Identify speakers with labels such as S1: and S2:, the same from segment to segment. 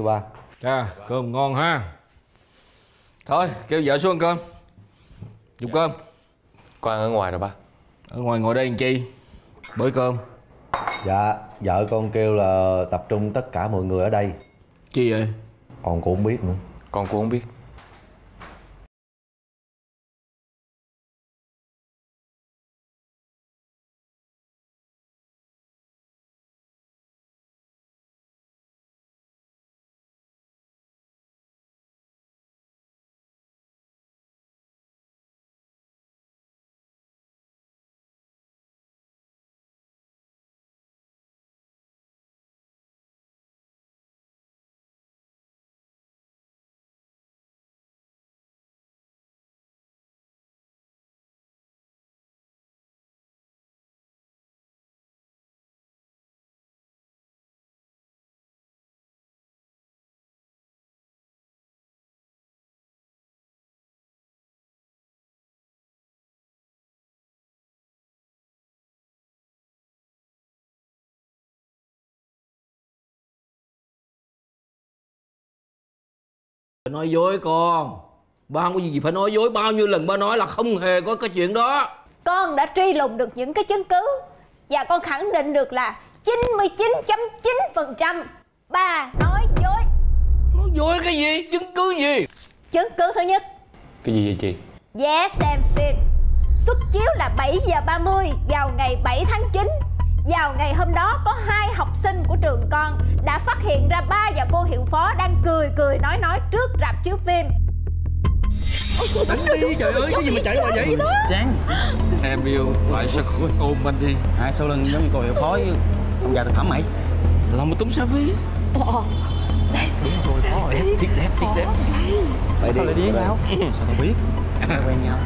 S1: thưa ba
S2: Chà, cơm ngon ha. Thôi, kêu vợ xuống ăn cơm. Dùng cơm.
S3: Con ăn ở ngoài rồi ba.
S2: Ở ngoài ngồi đây làm chi? Bới cơm.
S1: Dạ vợ con kêu là tập trung tất cả mọi người ở đây.
S2: Chi vậy?
S1: Còn cũng không biết nữa.
S3: Con cũng không biết
S2: Nói dối con. Ba không có gì phải nói dối. Bao nhiêu lần ba nói là không hề có cái chuyện đó.
S4: Con đã truy lùng được những cái chứng cứ Và con khẳng định được là 99.9% Ba nói dối.
S2: Nói dối cái gì? Chứng cứ gì?
S4: Chứng cứ thứ nhất.
S3: Cái gì vậy chị?
S4: Vé xem phim. Xuất chiếu là 7 giờ 30 vào ngày 7 tháng 9 Vào ngày hôm đó có hai học sinh của trường con đã phát hiện ra ba và cô hiệu phó đang cười cười nói nói trước rạp chiếu phim.
S5: Đánh đi trời ơi cái gì mà chạy hoài vậy?
S6: Tráng
S2: Em yêu Tại sao không ôm anh đi.
S6: Ai sau lưng giống như cô hiệu phó với ông già thực phẩm mày.
S2: Làm một túng xá ví
S1: thiết đẹp thiết đẹp. Phải
S6: Sao lại đi với nhau Sao tao biết? Quen nhau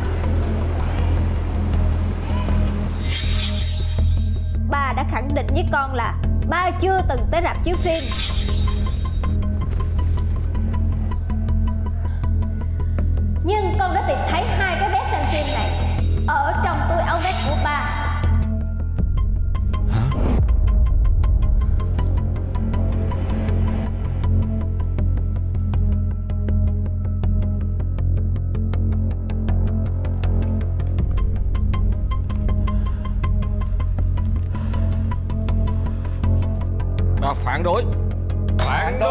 S4: đã khẳng định với con là ba chưa từng tới rạp chiếu phim. Nhưng con đã tìm thấy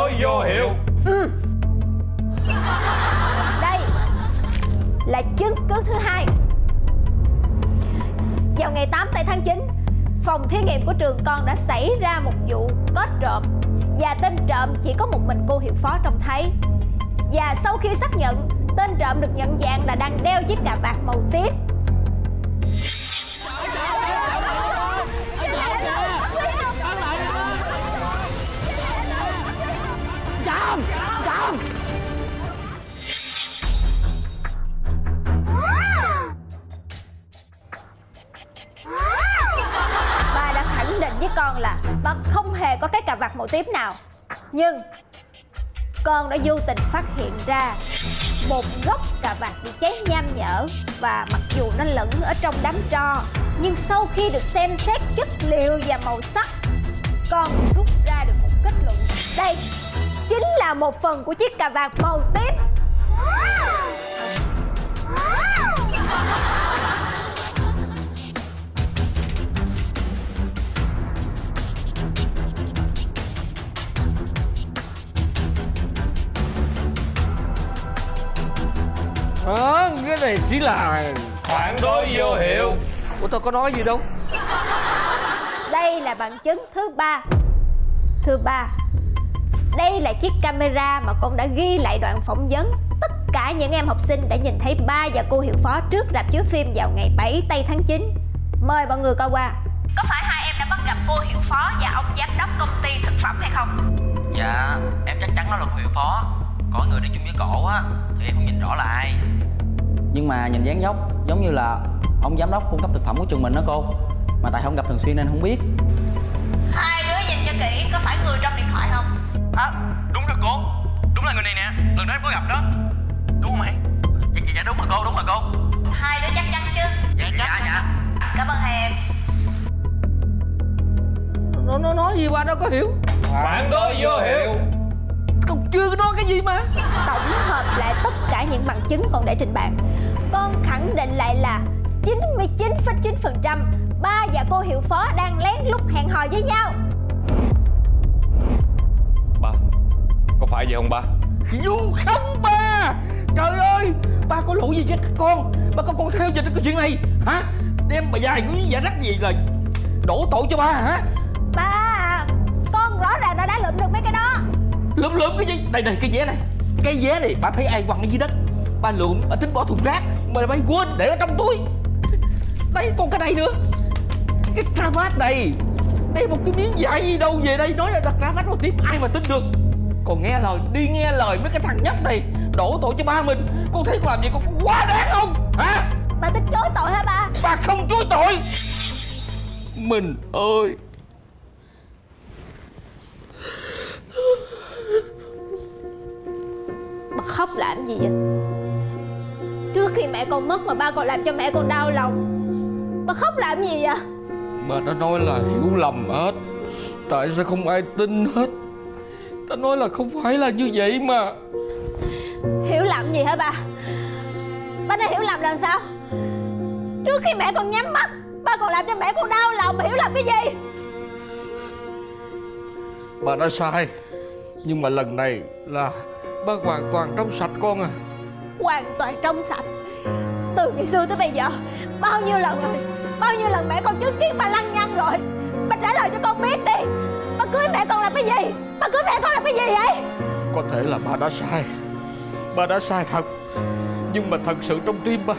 S2: đối
S3: vô hiệu. Ừ.
S4: Đây là chứng cứ thứ hai. Vào ngày 8 tây tháng 9 Phòng thí nghiệm của trường con đã xảy ra một vụ có trộm. Và tên trộm chỉ có một mình cô hiệu phó trông thấy. Và sau khi xác nhận, Tên trộm được nhận dạng là đang đeo chiếc cà vạt màu tím Ba đã khẳng định với con là ba không hề có cái cà vạt màu tím nào. Nhưng con đã vô tình phát hiện ra một gốc cà vạt bị cháy nham nhở và mặc dù nó lẫn ở trong đám tro, nhưng sau khi được xem xét chất liệu và màu sắc, con rút ra được một kết luận. Đây chính là một phần của chiếc cà vạt màu tím.
S2: Ờ, cái này chỉ là
S3: Phản đối vô hiệu.
S2: Ủa tao có nói gì đâu?
S4: Đây là bằng chứng thứ ba. Thứ ba đây là chiếc camera mà con đã ghi lại đoạn phỏng vấn. Tất cả những em học sinh đã nhìn thấy ba và cô hiệu phó trước rạp chiếu phim vào ngày 7 tây tháng 9 mời mọi người coi qua. Có phải hai em đã bắt gặp cô hiệu phó và ông giám đốc công ty thực phẩm hay không?
S6: Dạ Em chắc chắn đó là cô hiệu phó. Có người đi chung với cổ á Thì em không nhìn rõ là ai. Nhưng mà nhìn dáng dốc Giống như là ông giám đốc cung cấp thực phẩm của trường mình đó cô. Mà tại không gặp thường xuyên nên không biết.
S4: Hai đứa nhìn cho kỹ có phải người trong điện thoại không
S5: À đúng rồi cô. Đúng là người này nè. Lần đó em có gặp đó. Đúng không mày?
S6: Dạ, dạ, dạ đúng rồi cô đúng rồi cô.
S4: Hai đứa chắc chắn chứ?
S6: Dạ dạ dạ
S4: cảm ơn hai em.
S2: Nó nó nói gì ba đâu có hiểu.
S3: Phản đối vô hiệu.
S2: Con chưa nói cái gì mà.
S4: Tổng hợp lại tất cả những bằng chứng con để trình bày Con khẳng định lại là 99,9% Ba và cô hiệu phó đang lén lút hẹn hò với nhau
S3: phải vậy không ba?
S2: Dù không ba! Trời ơi! Ba có lỗi gì với con? Ba có con theo dịch cái chuyện này Hả? Đem bà dài nguyên giả rắc gì là Đổ tội cho ba hả?
S4: Ba à, Con rõ ràng đã đã lượm được mấy cái đó.
S2: Lượm lượm cái gì? Đây này cái vé này. Cái vé này ba thấy ai quăng ở dưới đất? Ba lượm ở tính bỏ thùng rác Mà ba quên để ở trong túi. Đây còn cái này nữa. Cái cravat này Đây một cái miếng vải gì đâu về đây Nói là đặt cravat màu tím ai mà tin được Còn nghe lời đi nghe lời mấy cái thằng nhóc này Đổ tội cho ba mình. Con thấy con làm gì con quá đáng không? Hả?
S4: Ba tính chối tội hả ba
S2: Ba không chối tội. Mình ơi.
S4: Ba khóc làm gì vậy? Trước khi mẹ con mất mà ba còn làm cho mẹ con đau lòng. Ba khóc làm gì vậy?
S2: Bà đã nói là hiểu lầm hết. Tại sao không ai tin hết Ta nói là không phải là như vậy mà.
S4: Hiểu lầm gì hả ba Ba đã hiểu lầm làm sao? Trước khi mẹ con nhắm mắt Ba còn làm cho mẹ con đau lòng Mà hiểu lầm cái gì?
S2: Bà đã sai Nhưng mà lần này là Ba hoàn toàn trong sạch con à.
S4: Hoàn toàn trong sạch. Từ ngày xưa tới bây giờ Bao nhiêu lần rồi Bao nhiêu lần mẹ con chứng kiến ba lăng nhăng rồi Ba trả lời cho con biết đi. Ba cưới mẹ con làm cái gì Ba cưới mẹ con làm cái gì vậy?
S2: Có thể là ba đã sai. Ba đã sai thật. Nhưng mà thật sự trong tim ba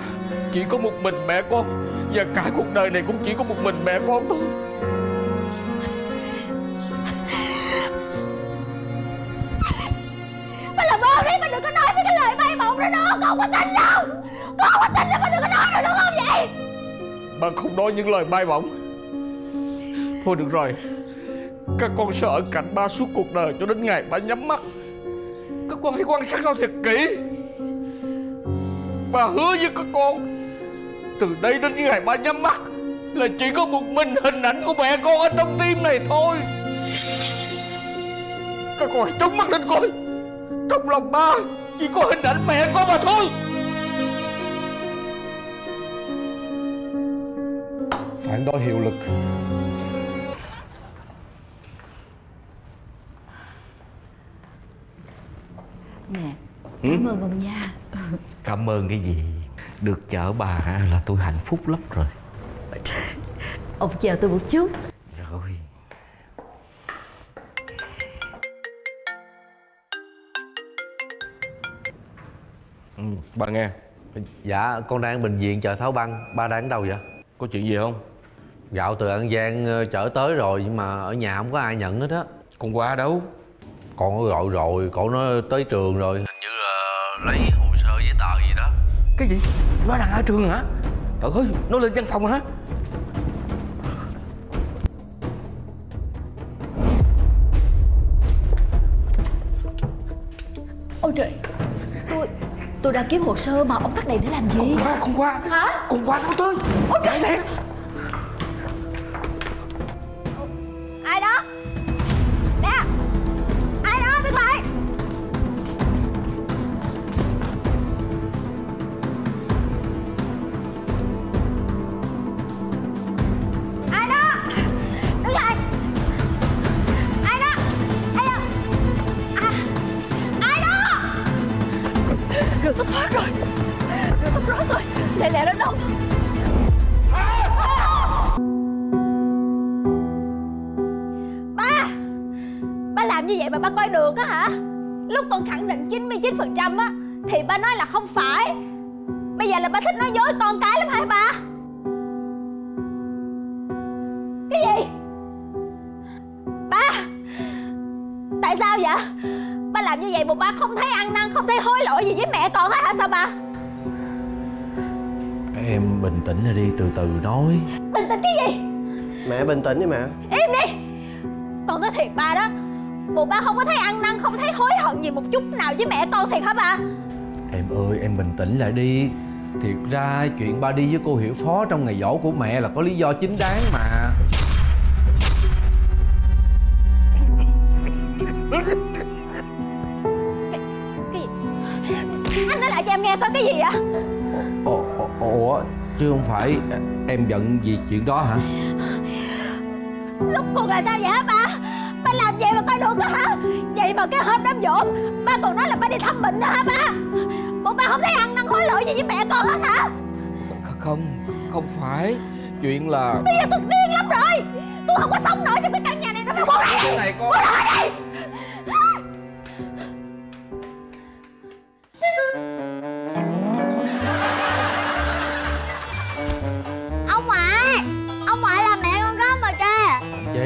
S2: Chỉ có một mình mẹ con. Và cả cuộc đời này cũng chỉ có một mình mẹ con thôi.
S4: Ba làm ơn đi Ba đừng có nói mấy cái lời bay bổng đó nữa Con không có tin đâu. Con không có tin đâu Ba đừng có nói nữa không vậy?
S2: Ba không nói những lời bay bổng Thôi được rồi các con sẽ ở cạnh ba suốt cuộc đời Cho đến ngày ba nhắm mắt. Các con hãy quan sát nó thật kỹ. Ba hứa với các con, Từ đây đến ngày ba nhắm mắt Là chỉ có một mình hình ảnh của mẹ con ở trong tim này thôi. Các con hãy trống mắt lên coi. Trong lòng ba Chỉ có hình ảnh mẹ con mà thôi.
S1: Phản đối hiệu lực
S7: Nè Cảm ơn ông nha.
S2: Cảm ơn cái gì? Được chở bà là tôi hạnh phúc lắm rồi.
S7: Ông chờ tôi một chút.
S2: Rồi. Ừ, Bà nghe.
S1: Dạ con đang bệnh viện chợ Tháo Băng. Ba đang ở đâu vậy?
S2: Có chuyện gì không?
S1: Gạo từ An Giang ờ, chở tới rồi Nhưng mà ở nhà không có ai nhận hết á.
S2: Con qua đâu?
S1: Con có gọi rồi Cậu nói tới trường rồi. Hình như là lấy hồ sơ giấy tờ gì đó.
S2: Cái gì? Nó đang ở trường hả? Trời ơi Nó lên văn phòng hả?
S7: Ôi trời Tôi Tôi đang kiếm hồ sơ mà ông tắt đèn để làm gì?
S2: Con qua Con qua.
S7: Hả?
S2: Con qua đâu tới.
S7: Ôi trời.
S2: Lẹ
S4: 99% á Thì ba nói là không phải. Bây giờ là ba thích nói dối con cái lắm hả ba? Cái gì? Ba Tại sao vậy? Ba làm như vậy mà ba không thấy ăn năn Không thấy hối lỗi gì với mẹ con hết hả sao ba?
S1: Em bình tĩnh lại đi từ từ nói.
S4: Bình tĩnh cái gì?
S8: Mẹ bình tĩnh đi mẹ.
S4: Im đi. Con nói thiệt ba đó Bộ ba không có thấy ăn năn Không thấy hối hận gì một chút nào với mẹ con thiệt hả ba?
S1: Em ơi em bình tĩnh lại đi. Thiệt ra chuyện ba đi với cô Hiểu Phó Trong ngày giỗ của mẹ là có lý do chính đáng mà.
S4: Anh nói lại cho em nghe coi cái gì vậy?
S1: Ủa, ủa chứ không phải em giận vì chuyện đó hả?
S4: Lúc cuộc là sao vậy hả ba? Làm vậy mà coi được đó hả? Vậy mà cái hôm đám giỗ Ba còn nói là ba đi thăm bệnh đó hả ba? Bộ ba không thấy ăn năn hối lỗi gì với mẹ con hết hả?
S2: Không Không phải. Chuyện là
S4: Bây giờ tôi điên lắm rồi. Tôi không có sống nổi trong cái căn nhà này nữa Phải buông ra đi.
S2: Này con
S4: Buông ra đi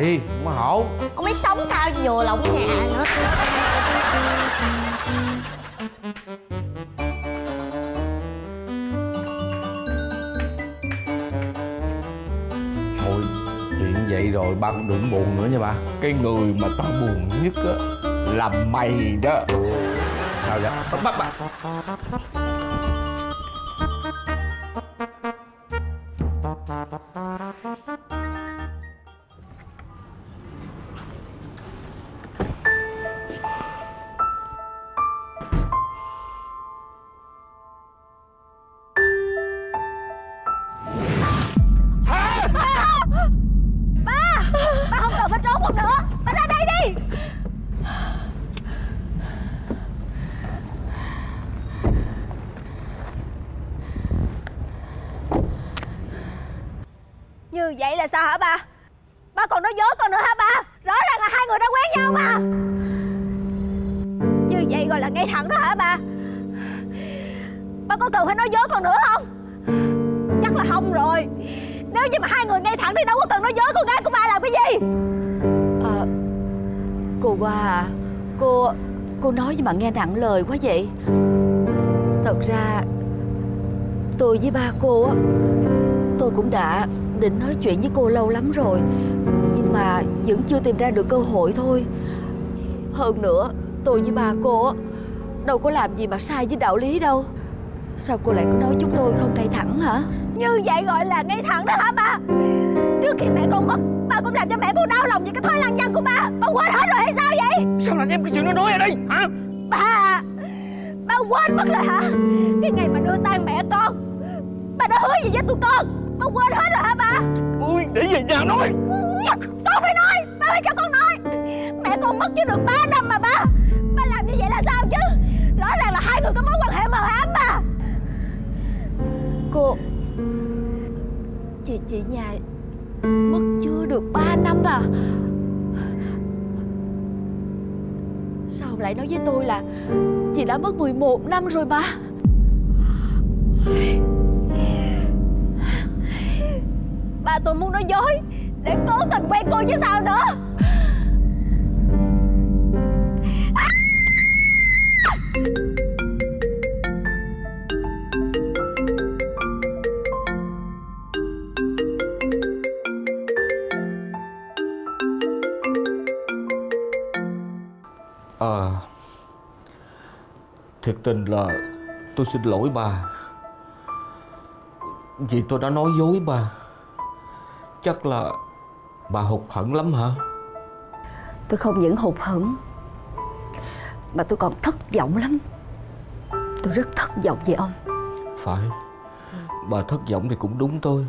S1: chị không có hổ.
S8: Không biết sống sao vừa lộng nhà nữa.
S1: Thôi chuyện vậy rồi ba cũng đừng buồn nữa nha ba.
S2: Cái người mà tao buồn nhất á Là mày đó.
S1: Sao vậy?
S2: Ba, ba,
S4: vậy là sao hả ba? Ba còn nói dối con nữa hả ba? Rõ ràng là hai người đã quen nhau mà. Như vậy gọi là ngay thẳng đó hả ba? Ba có cần phải nói dối con nữa không? Chắc là không rồi. Nếu như mà hai người ngay thẳng thì đâu có cần nói dối con gái của ba làm cái gì?
S7: À, Cô qua à. Cô Cô nói nhưng mà nghe nặng lời quá vậy. Thật ra Tôi với ba cô á Tôi cũng đã định nói chuyện với cô lâu lắm rồi. Nhưng mà vẫn chưa tìm ra được cơ hội thôi. Hơn nữa Tôi với ba cô á Đâu có làm gì mà sai với đạo lý đâu. Sao cô lại có nói chúng tôi không ngay thẳng hả?
S4: Như vậy gọi là ngay thẳng đó hả ba? Trước khi mẹ con mất Ba cũng làm cho mẹ con đau lòng vì cái thói lăng nhăng của ba. Ba quên hết rồi hay sao vậy?
S2: Sao là em cái chuyện nó nói ở đây hả?
S4: Ba à, Ba quên mất rồi hả? Cái ngày mà đưa tang mẹ con Ba đã hứa gì với tụi con Ba quên hết rồi hả ba
S2: Ui để về nhà nói.
S4: Con phải nói Ba phải cho con nói. Mẹ con mất chưa được 3 năm mà ba. Ba làm như vậy là sao chứ? Rõ ràng là hai người có mối quan hệ mờ ám mà.
S7: Cô Chị chị nhà Mất chưa được 3 năm à? Sao lại nói với tôi là Chị đã mất 11 năm rồi ba
S4: Ba tôi muốn nói dối. Để cố tình quen cô chứ sao nữa.
S2: Ờ Thiệt tình là tôi xin lỗi bà. Vì tôi đã nói dối bà. Chắc là bà hụt hẫng lắm hả?
S7: Tôi không những hụt hẫng Mà tôi còn thất vọng lắm. Tôi rất thất vọng về ông.
S2: Phải Bà thất vọng thì cũng đúng thôi.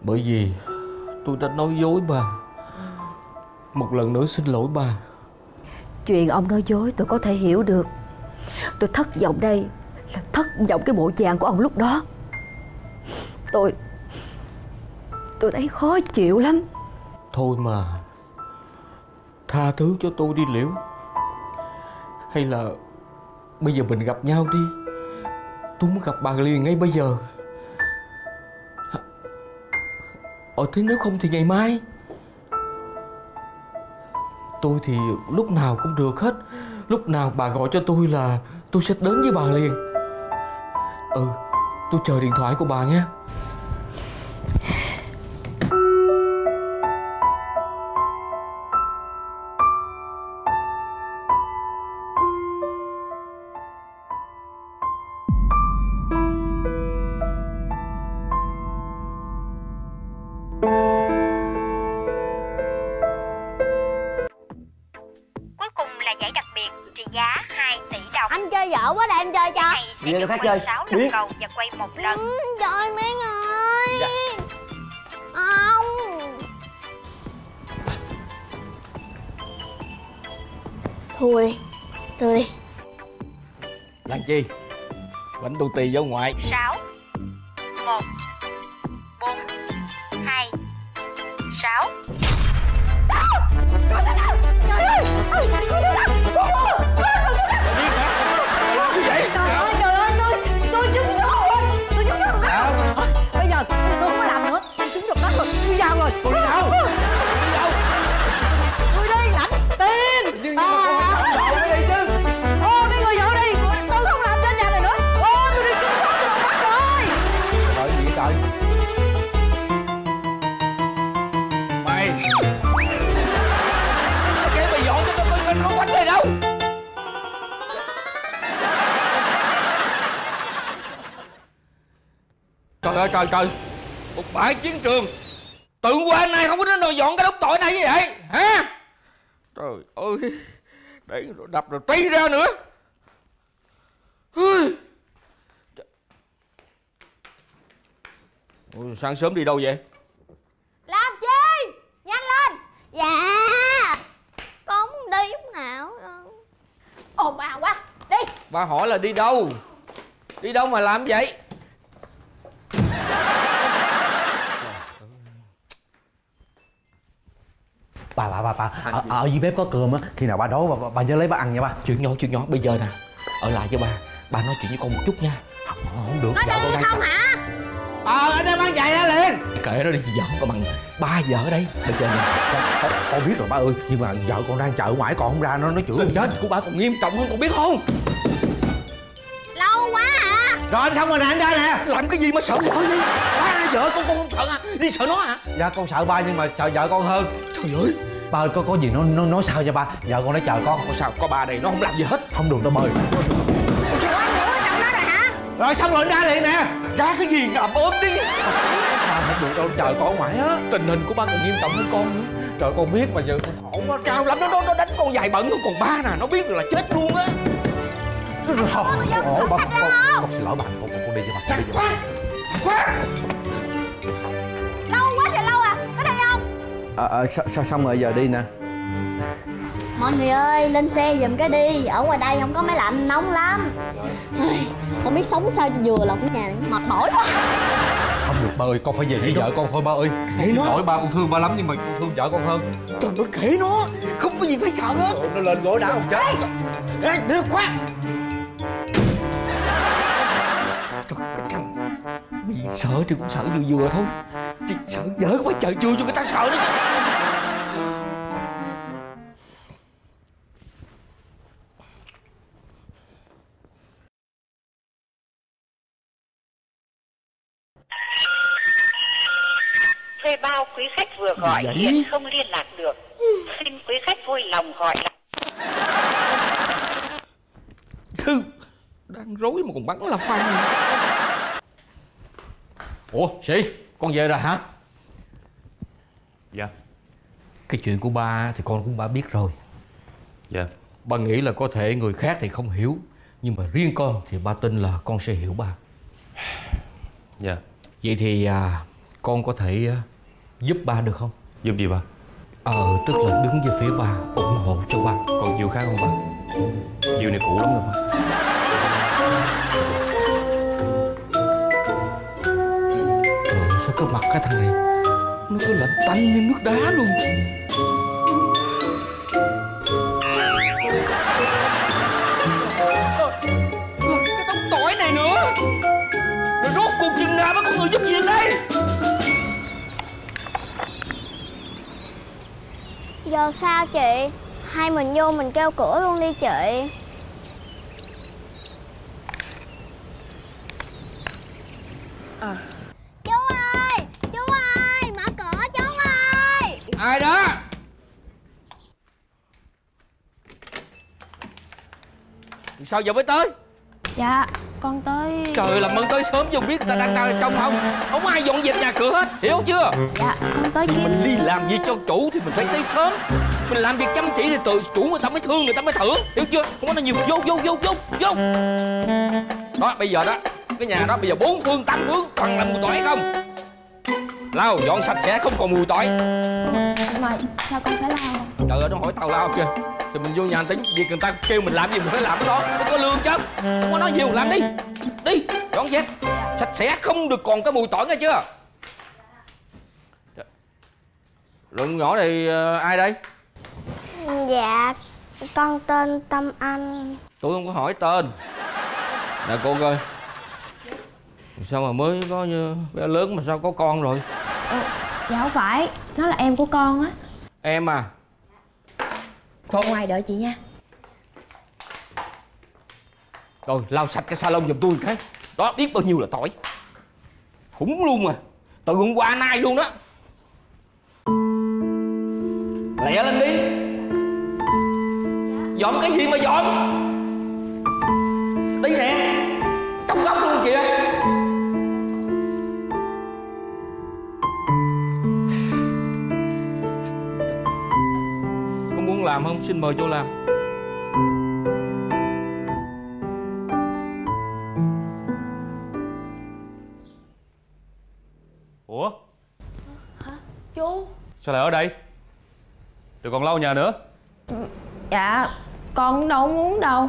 S2: Bởi vì tôi đã nói dối bà. Một lần nữa xin lỗi bà.
S7: Chuyện ông nói dối tôi có thể hiểu được. Tôi thất vọng đây Là thất vọng cái bộ dạng của ông lúc đó. Tôi Tôi thấy khó chịu lắm.
S2: Thôi mà, Tha thứ cho tôi đi Liễu. Hay là Bây giờ mình gặp nhau đi. Tôi muốn gặp bà liền ngay bây giờ. Ờ thế nếu không thì ngày mai. Tôi thì lúc nào cũng được hết. Lúc nào bà gọi cho tôi là Tôi sẽ đến với bà liền. Ừ Tôi chờ điện thoại của bà nha.
S8: Giải đặc biệt trị giá 2 tỷ đồng Anh chơi dở quá để em chơi cho
S9: này sẽ được quay 6 lần cầu và quay một lần
S8: ừ, Trời Miên ơi
S2: Dạ.
S8: Ông Thua đi Thua đi
S2: Làm chi Quánh tu tì vô ngoại
S9: 6 1 4 2 6
S2: vậy
S10: Trời trời
S1: trời.
S2: Một bãi chiến trường. Tự qua này không có đứa nào dọn cái đống tội này như vậy. Hả? Trời ơi. Để rồi đập rồi tí ra nữa. Ôi, sáng sớm đi đâu vậy?
S4: Làm chi? Nhanh lên.
S8: Dạ. Con muốn đi lúc nào?
S4: Ồn ào quá. Đi.
S2: Ba hỏi là đi đâu? Đi đâu mà làm vậy
S1: Bà bà bà bà. Ở, ở dưới bếp có cơm á Khi nào ba đói bà, bà, bà nhớ lấy bà ăn nha ba
S2: Chuyện nhỏ chuyện nhỏ. Bây giờ nè Ở lại với ba Ba nói chuyện với con một chút nha.
S1: Không, không được.
S4: Có
S1: vợ con
S4: đi không hả?
S2: Ờ anh em ăn chạy ra liền Kệ nó đi vợ con bằng ba giờ ở đây. Bây giờ nè.
S1: Con, con biết rồi ba ơi. Nhưng mà vợ con đang chợ ngoài còn không ra nó nó chửi. Con chết
S2: của ba còn nghiêm trọng hơn con biết không
S1: Rồi xong rồi nè anh ra nè.
S2: Làm cái gì mà sợ vợ vậy? Ba vợ con con không sợ à? Đi sợ nó hả
S1: Dạ con sợ ba nhưng mà sợ vợ con hơn.
S2: Trời ơi.
S1: Ba ơi có có gì nó nó nói sao cho ba? Vợ con nó chờ con.
S2: Có sao có ba đây nó không làm gì hết.
S1: Không được đâu bơi
S8: ở trong đó rồi hả?
S1: Rồi xong rồi ra liền nè.
S2: Ra cái gì ngậm ốm đi.
S1: Ba không được đâu chờ con ngoài á.
S2: Tình hình của ba còn nghiêm trọng hơn con nữa.
S1: Trời con biết mà giờ con khổ quá
S2: Cao lắm. Nó, nó, nó đánh con dài bẩn hơn còn ba nè. Nó biết được là chết luôn á
S1: Rồi Ủa con, con, con xin lỗi ba Con, con, con đi cho ba đi cho ba
S8: Lâu quá trời lâu à Có đi không?
S1: Ờ ờ sao, sao xong rồi giờ đi nè.
S8: Mọi người ơi lên xe giùm cái đi Ở ngoài đây không có máy lạnh nóng lắm. Không biết sống sao cho vừa lòng cái nhà này Mệt mỏi quá.
S1: Không được ba ơi con phải về với vợ con thôi ba ơi. Con xin lỗi ba con thương ba lắm nhưng mà con thương vợ con hơn.
S2: Trời ơi kể nó. Không có gì phải sợ hết.
S1: Nó lên gối đá không chết.
S2: Ê, đưa khoan Trời cái thằng Bị sợ thì cũng sợ vừa vừa thôi Chứ sợ dở quá trời chưa cho người ta sợ nữa chứ
S11: thuê bao quý khách vừa gọi
S2: vậy?
S11: hiện không liên lạc được. Xin quý khách vui lòng gọi lại.
S2: Thư Đang rối mà còn bắn là phan Ủa sĩ Con về rồi hả?
S3: Dạ.
S2: Cái chuyện của ba thì con cũng ba biết rồi.
S3: Dạ.
S2: Ba nghĩ là có thể người khác thì không hiểu Nhưng mà riêng con thì ba tin là con sẽ hiểu ba.
S3: Dạ.
S2: Vậy thì à, con có thể à, giúp ba được không?
S3: Giúp gì ba?
S2: Ờ tức là đứng về phía ba ủng hộ cho ba.
S3: Còn chiêu khác không ba? Chiêu này cũ lắm rồi ba
S2: Trời ơi, sao cái mặt cái thằng này? Nó cứ lạnh tanh như nước đá luôn. Cái đống tỏi này nữa. Rồi rốt cuộc chừng nào mới có người giúp việc đây?
S8: Giờ sao chị? Hai mình vô mình kêu cửa luôn đi chị Chú ơi Chú ơi Mở cửa chú ơi
S2: Ai đó? Sao giờ mới tới?
S8: Dạ con tới
S2: Trời làm ơn tới sớm không biết ta đang đang trong không Không ai dọn dẹp nhà cửa hết Hiểu chưa?
S8: Dạ con tới
S2: Mình
S8: kiếm
S2: đi làm gì cho chủ thì mình phải tới sớm. Mình làm việc chăm chỉ thì tự chủ người ta mới thương người ta mới thưởng hiểu chưa? Không có nói nhiều. Vô vô vô vô vô. Đó bây giờ đó cái nhà đó bây giờ bốn phương tám hướng toàn là mùi tỏi không? Lau dọn sạch sẽ không còn mùi tỏi
S12: mà sao con phải lau
S2: trời ơi nó hỏi tao lau kìa. Thì mình vô nhà tính việc người ta kêu mình làm gì mình phải làm cái đó. Nó có lương chứ. Không có nói nhiều làm đi. Đi dọn dẹp. Sạch sẽ không được còn cái mùi tỏi nghe chưa? Lượng nhỏ này ờ, ai đây?
S8: Dạ Con tên Tâm Anh.
S2: Tôi không có hỏi tên. Nè cô coi. Sao mà mới có như bé lớn mà sao có con rồi?
S12: Dạ không phải nó là em của con á.
S2: Em à?
S12: Thôi ngoài đợi chị nha.
S2: Rồi lau sạch cái salon giùm tôi cái. Đó biết bao nhiêu là tỏi khủng luôn mà từ hôm qua nay luôn đó. Lẹ lên đi. Dọn cái gì mà dọn? Đi nè làm không? Xin mời vô làm.
S3: Ủa?
S12: Chú?
S3: Sao lại ở đây? Rồi còn lâu nhà nữa.
S12: Dạ con đâu muốn đâu.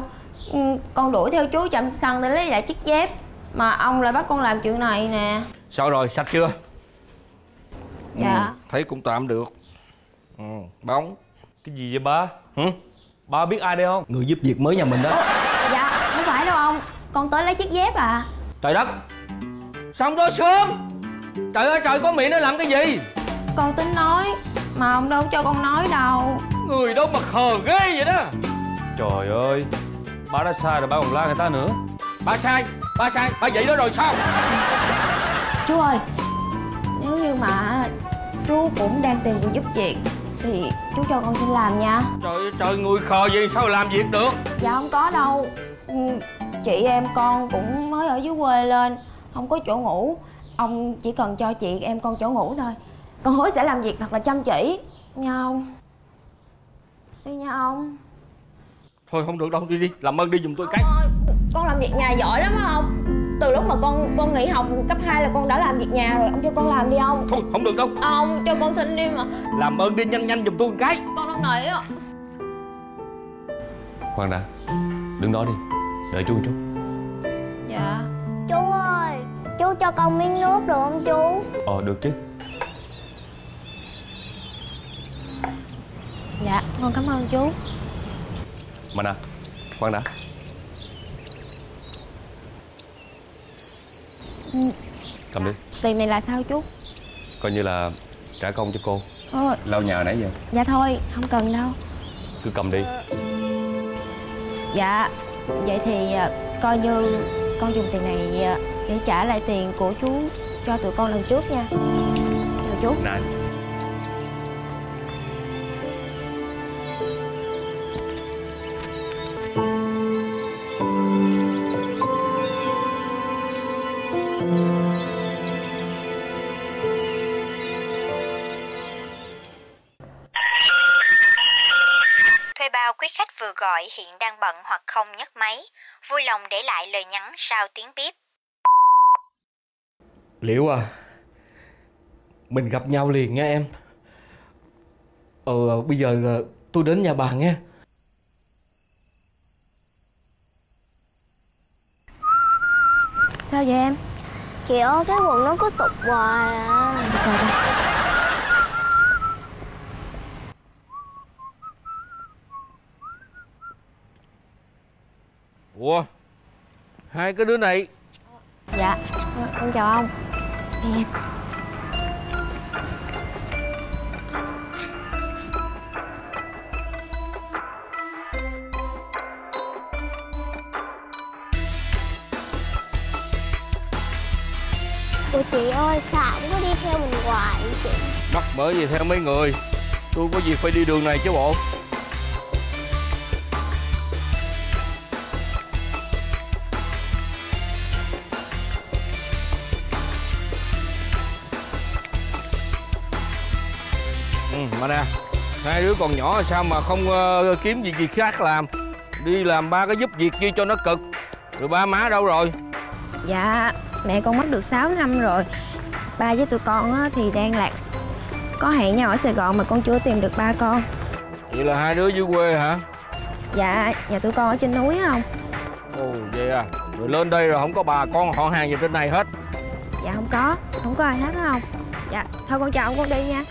S12: Ừ, con đuổi theo chú chậm sân để lấy lại chiếc dép. Mà ông lại bắt con làm chuyện này nè.
S2: Sao rồi sạch chưa?
S12: Dạ.
S2: Ừ, thấy cũng tạm được. Ừ, bóng
S3: Cái gì vậy ba?
S2: Hử?
S3: Ba biết ai đây không?
S2: Người giúp việc mới nhà mình đó.
S12: Dạ không phải đâu ông. Con tới lấy chiếc dép à.
S2: Trời đất. Sao không nói sớm. Trời ơi trời có miệng nó làm cái gì?
S12: Con tính nói mà ông đâu cho con nói đâu.
S2: Người đâu mà khờ ghê vậy đó.
S3: Trời ơi. Ba đã sai rồi ba còn la người ta nữa.
S2: Ba sai ba sai ba vậy đó rồi sao?
S12: Chú ơi nếu như mà chú cũng đang tìm người giúp việc thì chú cho con xin làm nha.
S2: Trời ơi trời người khờ vậy sao làm việc được?
S12: Dạ không có đâu. Ừ, chị em con cũng mới ở dưới quê lên không có chỗ ngủ. Ông chỉ cần cho chị em con chỗ ngủ thôi. Con hứa sẽ làm việc thật là chăm chỉ nha ông đi nha ông.
S2: Thôi không được đâu đi đi làm ơn đi giùm tôi cái.
S12: Con làm việc nhà giỏi lắm á ông từ lúc mà con con nghỉ học cấp 2 là con đã làm việc nhà rồi. Ông cho con làm đi ông.
S2: Thôi không được đâu.
S12: Ông cho con xin đi mà.
S2: Làm ơn đi nhanh nhanh giùm tôi một cái.
S12: Con đang nãy á.
S3: Khoan đã Đừng nói đi Đợi chú một chút.
S12: Dạ.
S8: Chú ơi Chú cho con miếng nước được không chú?
S3: Ờ được chứ.
S12: Dạ con cảm ơn chú.
S3: Mà nè Khoan đã
S12: Ừ,
S3: Cầm đi.
S12: Tiền này là sao chú?
S3: Coi như là trả công cho cô.
S12: Ôi,
S3: Lau nhà nãy giờ.
S12: Dạ thôi không cần đâu.
S3: Cứ cầm đi.
S12: Dạ vậy thì à, coi như con dùng tiền này à, để trả lại tiền của chú cho tụi con lần trước nha. Chào chú.
S3: Này
S9: gọi hiện đang bận hoặc không nhấc máy. Vui lòng để lại lời nhắn sau tiếng bíp.
S1: Liệu à Mình gặp nhau liền nha em Ờ bây giờ ờ, tôi đến nhà bà nghe
S12: sao vậy em
S8: Chị ơi cái quần nó cứ tục hoài à
S12: Trời ơi.
S2: Ủa? Hai cái đứa này.
S12: Dạ. Con- chào ông. Em
S8: Ủa chị ơi sao không có đi theo mình hoài vậy chị.
S2: Mắc bởi gì theo mấy người? Tôi có việc phải đi đường này chứ bộ
S3: đứa còn nhỏ sao mà không ờ, kiếm gì gì khác làm? Đi làm ba cái giúp việc chi cho nó cực. Rồi ba má đâu rồi?
S12: Dạ mẹ con mất được 6 năm rồi. Ba với tụi con á, thì đang lạc Có hẹn nhau ở Sài Gòn mà con chưa tìm được ba con.
S3: Vậy là hai đứa dưới quê hả?
S12: Dạ nhà tụi con ở trên núi không
S3: Ồ vậy à. Rồi lên đây rồi không có bà con họ hàng gì trên này hết.
S12: Dạ không có. Không có ai hết đó không Dạ thôi con chào ông con đi nha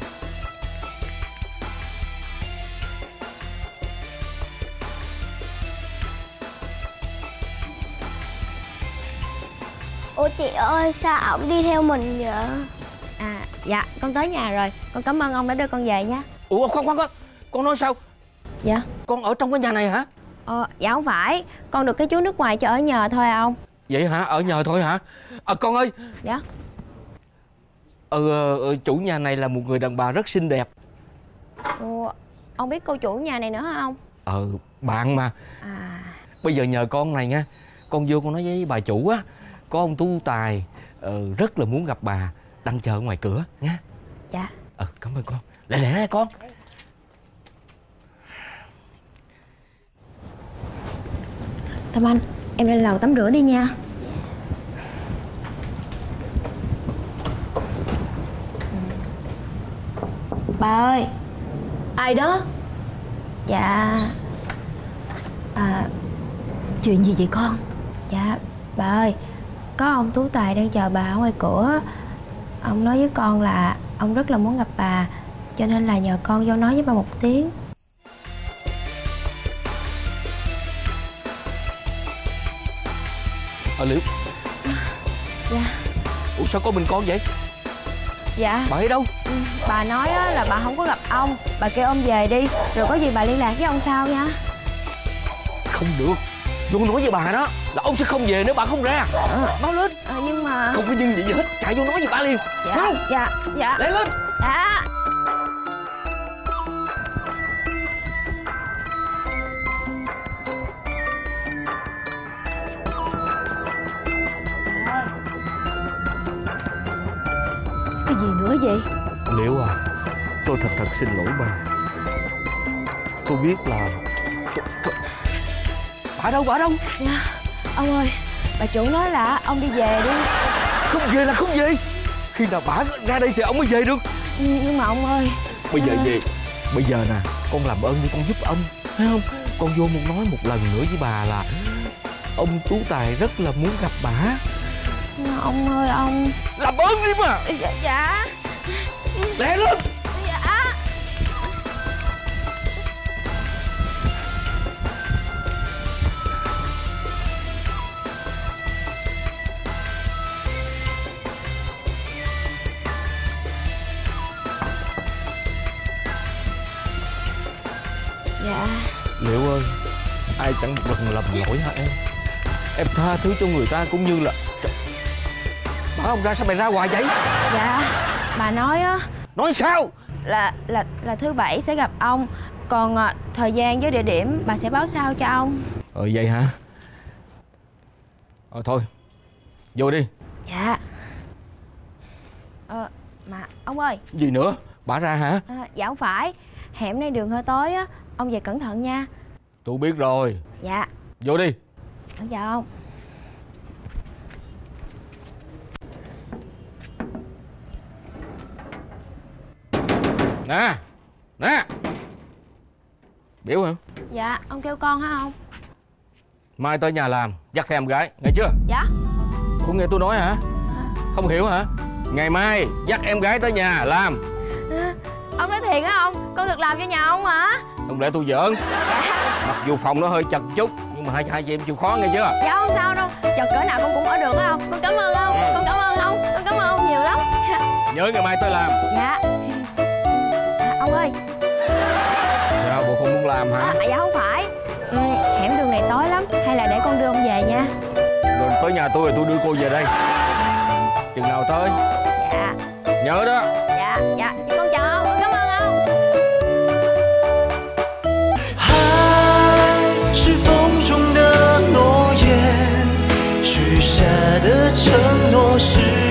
S8: Ủa chị ơi sao ổng đi theo mình vậy?
S12: À dạ con tới nhà rồi. Con cảm ơn ông đã đưa con về nha
S2: ủa khoan khoan khoan. Con nói sao?
S12: Dạ.
S2: Con ở trong cái nhà này hả?
S12: Ờ dạ không phải. Con được cái chú nước ngoài cho ở nhờ thôi à ông.
S2: Vậy hả? Ở nhờ thôi hả? À, con ơi.
S12: Dạ.
S2: Ừ, ờ, chủ nhà này là một người đàn bà rất xinh đẹp.
S12: Ủa, ông biết cô chủ nhà này nữa hả ông?
S2: Ờ bạn mà.
S12: À.
S2: Bây giờ nhờ con này nha. Con vô con nói với bà chủ á có ông tú tài ờ, rất là muốn gặp bà đang chờ ở ngoài cửa nha
S12: Dạ.
S2: Ờ cảm ơn con. Lẹ lẹ con.
S12: Tâm Anh Em lên lầu tắm rửa đi nha. Bà ơi
S8: Ai đó?
S12: Dạ. À
S7: Chuyện gì vậy con?
S12: Dạ bà ơi Có ông Tú Tài đang chờ bà ở ngoài cửa. Ông nói với con là Ông rất là muốn gặp bà Cho nên là nhờ con vô nói với bà một tiếng.
S2: Ờ liễu
S12: Dạ.
S2: Ủa sao có mình con vậy?
S12: Dạ.
S2: Bà ấy đâu?
S12: Ừ, Bà nói á, là bà không có gặp ông. Bà kêu ông về đi Rồi có gì bà liên lạc với ông sau nha.
S2: Không được vô nói với bà đó là ông sẽ không về nếu bà không ra. Nói lên
S12: Ờ, Nhưng mà
S2: không có nhân gì gì hết. Chạy vô nói với bà liền.
S12: Dạ
S2: Mau.
S12: Dạ Dạ.
S2: Lẹ lên
S12: Dạ.
S7: Cái gì nữa vậy?
S2: Liễu à tôi thật thật xin lỗi bà. Tôi biết là. Bà đâu bà đâu?
S12: Dạ Ông ơi Bà chủ nói là ông đi về đi.
S2: Không về là không về. Khi nào bà ra đây thì ông mới về được.
S12: Nhưng nhưng mà ông ơi
S2: bây giờ về bây giờ nè con làm ơn đi con giúp ông. Thấy không? Con vô một nói một lần nữa với bà là ông tú tài rất là muốn gặp bà.
S12: Ông ơi ông
S2: làm ơn đi mà.
S12: Dạ Dạ.
S2: Lẹ lên ai chẳng lần lầm lỗi hả em? Em tha thứ cho người ta cũng như là bảo ông ra sao mày ra hoài vậy?
S12: Dạ Bà nói á.
S2: Nói sao?
S12: Là là là thứ bảy sẽ gặp ông. Còn à, thời gian với địa điểm bà sẽ báo sau cho ông?
S2: Ờ vậy hả? Ờ thôi. Vô đi.
S12: Dạ. Ờ mà ông ơi.
S2: Gì nữa? Bà ra hả?
S12: À, dạ không phải. Hẻm này đường hơi tối á. Ông về cẩn thận nha
S2: tôi biết rồi.
S12: Dạ.
S2: Vô đi.
S12: Em chào ông.
S2: Nè nè. Biểu hả?
S12: Dạ ông kêu con hả ông?
S2: Mai tới nhà làm dắt theo em gái. Nghe chưa?
S12: Dạ.
S2: Không nghe tôi nói hả? Không hiểu hả? Ngày mai dắt em gái tới nhà làm.
S12: Ông nói thiệt hả ông? Con được làm cho nhà ông hả?
S2: Không lẽ tôi giỡn mặc dù phòng nó hơi chật chút nhưng mà hai hai chị em chịu khó nghe chưa?
S12: Dạ không sao đâu. Chật cỡ nào con cũng ở được á ông con cảm ơn ông. Con cảm ơn ông. Con cảm ơn ông nhiều lắm.
S2: Nhớ ngày mai tới làm.
S12: Dạ. À, ông ơi.
S2: Sao bộ không muốn làm hả?
S12: À, dạ không phải. Ừ, hẻm đường này tối lắm. Hay là để con đưa ông về nha.
S2: Rồi tới nhà tôi rồi tôi đưa cô về đây. Chừng nào tới?
S12: Dạ.
S2: Nhớ đó.
S12: Dạ dạ 的承诺是